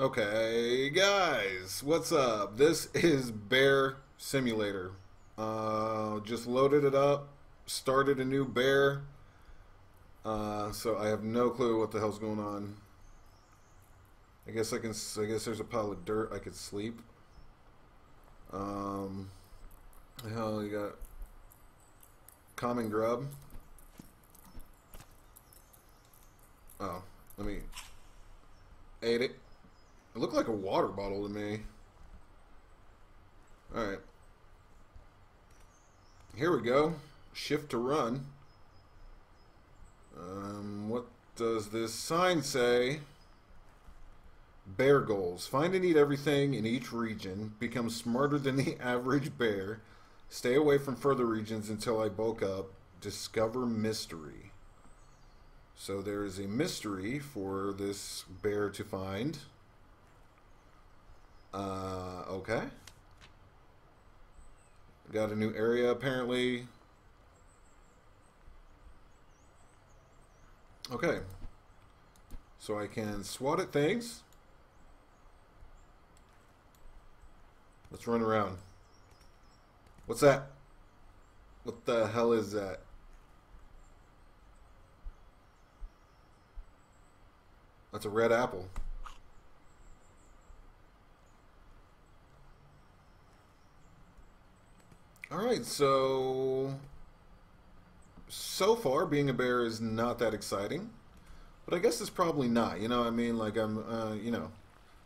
Okay, guys, what's up? This is Bear Simulator. Uh, just loaded it up, started a new bear. Uh, so I have no clue what the hell's going on. I guess I can. I guess there's a pile of dirt. I could sleep. Um, the hell you got? Common grub. Oh, let me. Ate it. It looked like a water bottle to me. Alright. Here we go. Shift to run. Um, what does this sign say? Bear goals. Find and eat everything in each region. Become smarter than the average bear. Stay away from further regions until I bulk up. Discover mystery. So there is a mystery for this bear to find. Uh, okay. Got a new area apparently. Okay. So I can swat at things. Let's run around. What's that? What the hell is that? That's a red apple. Alright, so... So far, being a bear is not that exciting. But I guess it's probably not, you know I mean? Like, I'm, uh, you know...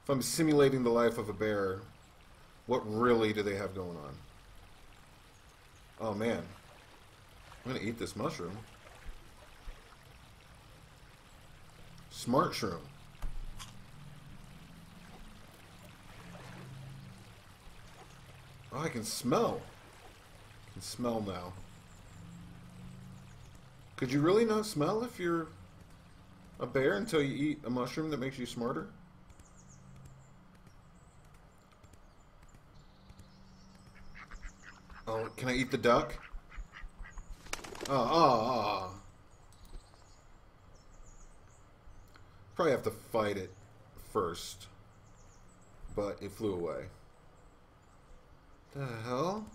If I'm simulating the life of a bear, what really do they have going on? Oh, man. I'm gonna eat this mushroom. Smart shroom. Oh, I can smell can smell now. Could you really not smell if you're a bear until you eat a mushroom that makes you smarter? Oh, can I eat the duck? Oh, oh, oh. Probably have to fight it first. But it flew away. The hell?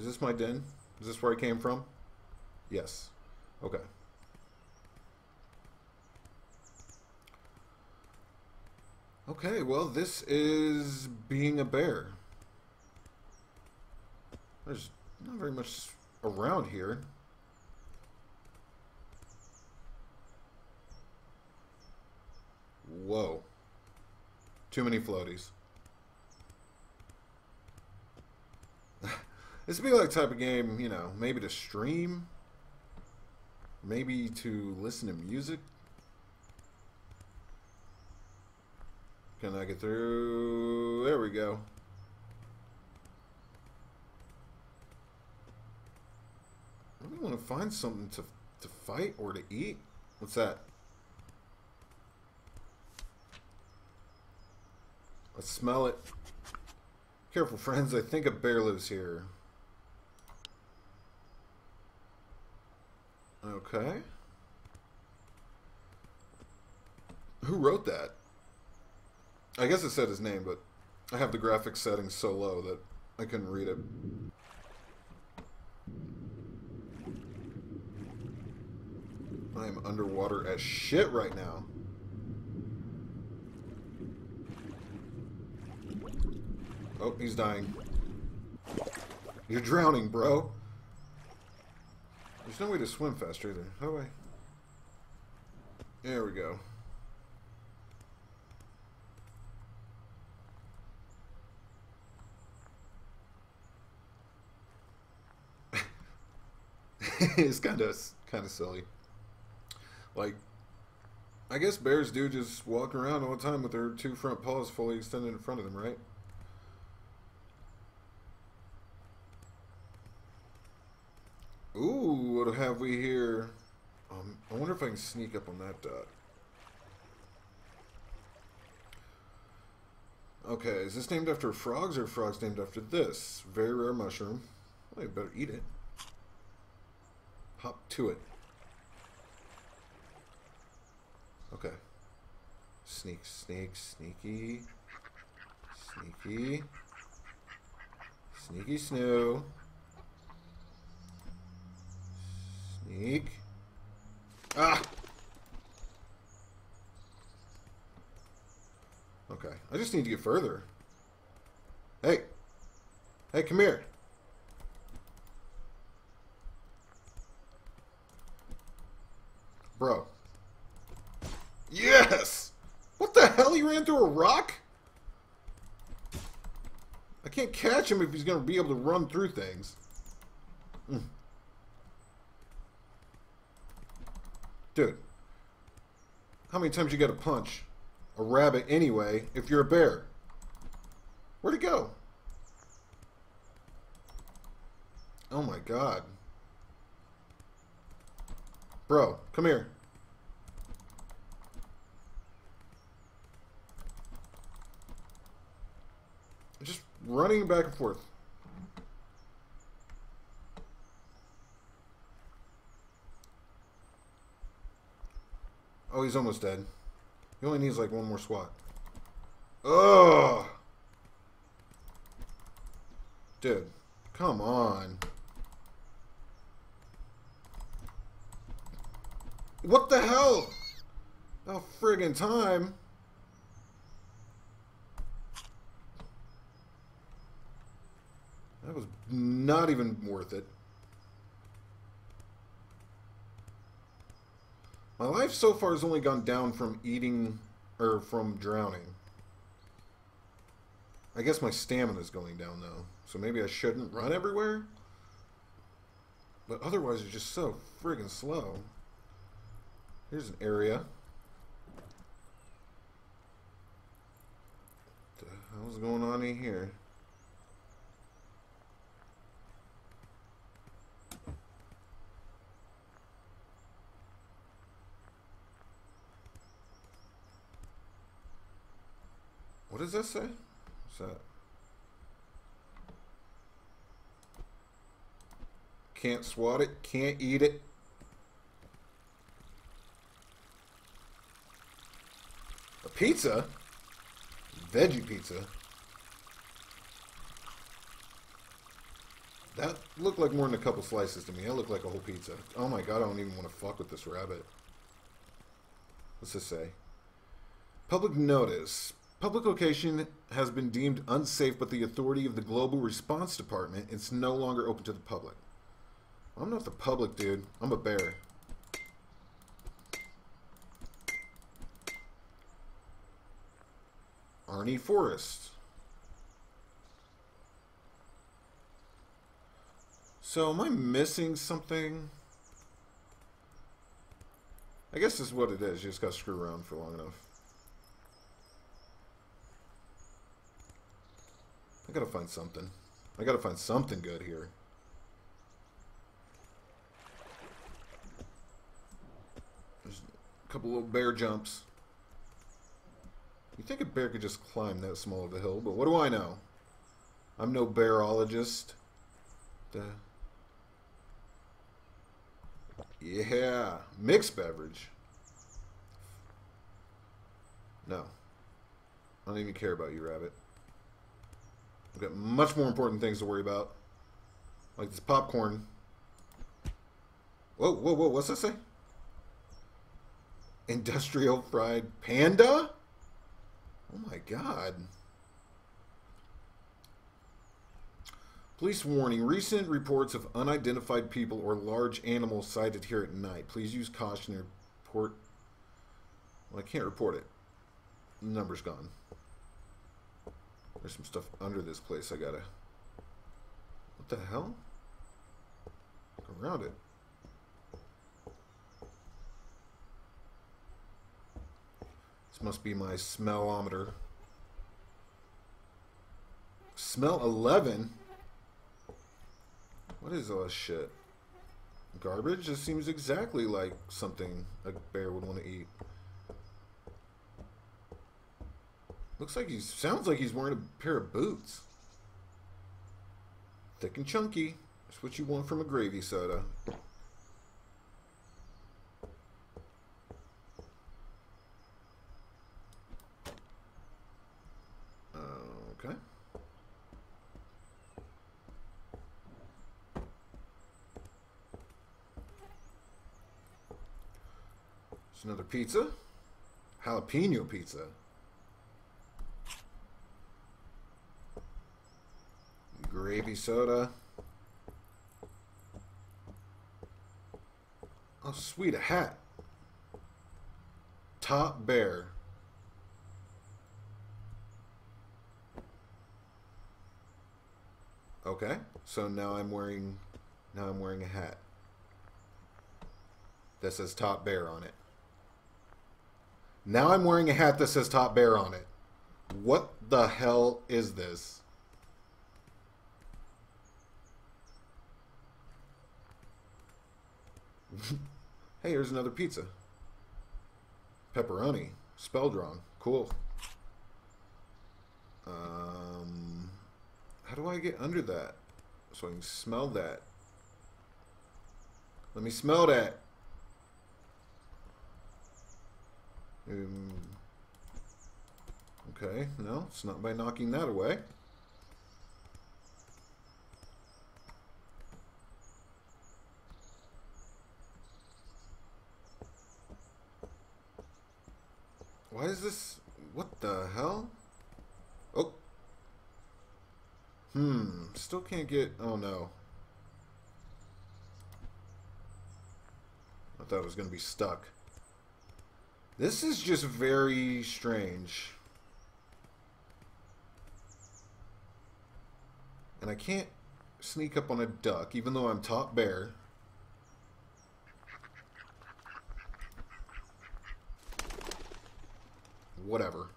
Is this my den? Is this where I came from? Yes. Okay. Okay, well, this is being a bear. There's not very much around here. Whoa. Too many floaties. This would be like type of game, you know, maybe to stream, maybe to listen to music. Can I get through? There we go. I really want to find something to, to fight or to eat. What's that? Let's smell it. Careful, friends. I think a bear lives here. Okay. Who wrote that? I guess it said his name, but I have the graphics settings so low that I couldn't read it. I am underwater as shit right now. Oh, he's dying. You're drowning, bro. There's no way to swim faster either. How do I... There we go. it's kind of kind of silly. Like, I guess bears do just walk around all the time with their two front paws fully extended in front of them, right? Ooh, what have we here? Um, I wonder if I can sneak up on that dot. Okay, is this named after frogs or frogs named after this? Very rare mushroom. Well, you better eat it. Hop to it. Okay. Sneak, sneak, sneaky. Sneaky. Sneaky snoo. Sneak. Ah! Okay. I just need to get further. Hey. Hey, come here. Bro. Yes! What the hell? He ran through a rock? I can't catch him if he's going to be able to run through things. Mm. Dude. How many times you got to punch a rabbit anyway if you're a bear? Where'd it go? Oh my god. Bro, come here. Just running back and forth. Oh, he's almost dead. He only needs like one more swat. Ugh! Dude, come on. What the hell? About friggin' time. That was not even worth it. My life so far has only gone down from eating, or from drowning. I guess my stamina is going down though, so maybe I shouldn't run everywhere? But otherwise it's just so friggin' slow. Here's an area. What the hell's going on in here? What does that say? What's that? Can't swat it, can't eat it. A pizza? Veggie pizza? That looked like more than a couple slices to me. That looked like a whole pizza. Oh my god, I don't even want to fuck with this rabbit. What's this say? Public notice. Public location has been deemed unsafe by the authority of the Global Response Department. It's no longer open to the public. I'm not the public, dude. I'm a bear. Arnie Forest. So, am I missing something? I guess this is what it is. You just gotta screw around for long enough. I gotta find something. I gotta find something good here. There's a couple little bear jumps. You think a bear could just climb that small of a hill, but what do I know? I'm no bearologist. The... Yeah, mixed beverage. No. I don't even care about you, rabbit. I've got much more important things to worry about. Like this popcorn. Whoa, whoa, whoa, what's that say? Industrial fried panda? Oh my god. Police warning. Recent reports of unidentified people or large animals sighted here at night. Please use caution report. Well, I can't report it. Number's gone. There's some stuff under this place I gotta... What the hell? Around it. This must be my smellometer. Smell 11? What is all this shit? Garbage? This seems exactly like something a bear would want to eat. Looks like he sounds like he's wearing a pair of boots. Thick and chunky. That's what you want from a gravy soda. Okay. It's another pizza. Jalapeno pizza. Gravy soda. Oh, sweet, a hat. Top Bear. Okay, so now I'm wearing, now I'm wearing a hat that says Top Bear on it. Now I'm wearing a hat that says Top Bear on it. What the hell is this? hey, here's another pizza. Pepperoni. Spelled wrong. Cool. Um, how do I get under that? So I can smell that. Let me smell that. Um, okay, no, it's not by knocking that away. Why is this? What the hell? Oh. Hmm. Still can't get. Oh no. I thought it was going to be stuck. This is just very strange. And I can't sneak up on a duck, even though I'm top bear. Whatever.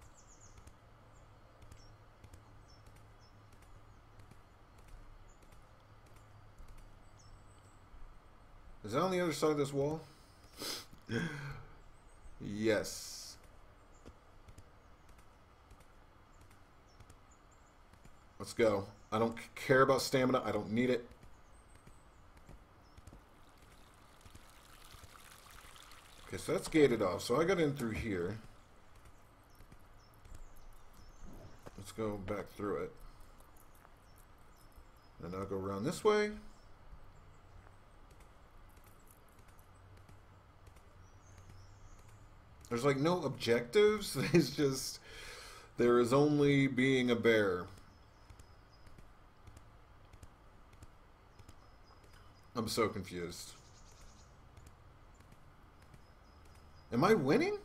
Is that on the other side of this wall? yes. Let's go. I don't care about stamina. I don't need it. Okay, so that's gated off. So I got in through here. Let's go back through it. And I'll go around this way. There's like no objectives. It's just there is only being a bear. I'm so confused. Am I winning?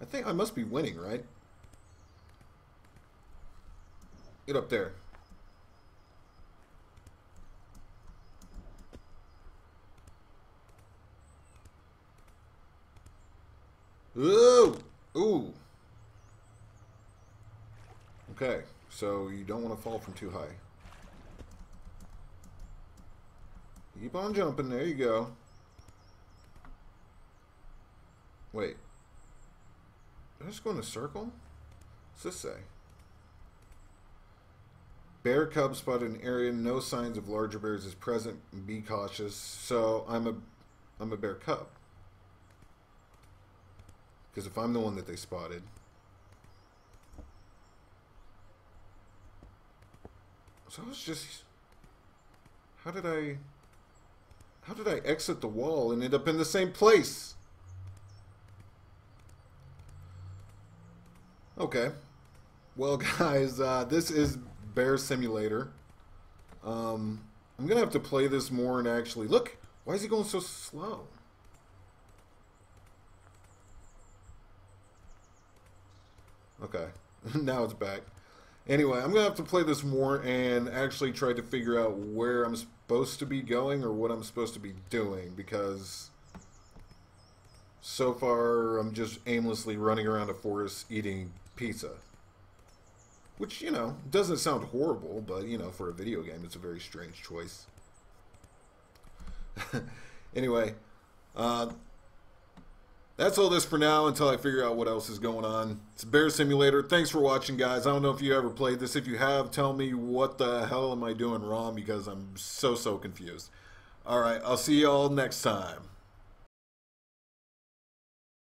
I think I must be winning, right? Get up there. Ooh! Ooh! Okay, so you don't want to fall from too high. Keep on jumping. There you go. Wait. Did I just go in a circle? What's this say? Bear cub spotted in area. No signs of larger bears is present. Be cautious. So I'm a, I'm a bear cub. Because if I'm the one that they spotted, so I was just, how did I, how did I exit the wall and end up in the same place? Okay. Well, guys, uh, this is Bear Simulator. Um, I'm going to have to play this more and actually... Look! Why is he going so slow? Okay. now it's back. Anyway, I'm going to have to play this more and actually try to figure out where I'm supposed to be going or what I'm supposed to be doing because so far I'm just aimlessly running around a forest eating pizza. Which, you know, doesn't sound horrible, but, you know, for a video game, it's a very strange choice. anyway, uh, that's all this for now until I figure out what else is going on. It's Bear Simulator. Thanks for watching, guys. I don't know if you ever played this. If you have, tell me what the hell am I doing wrong because I'm so, so confused. All right, I'll see you all next time.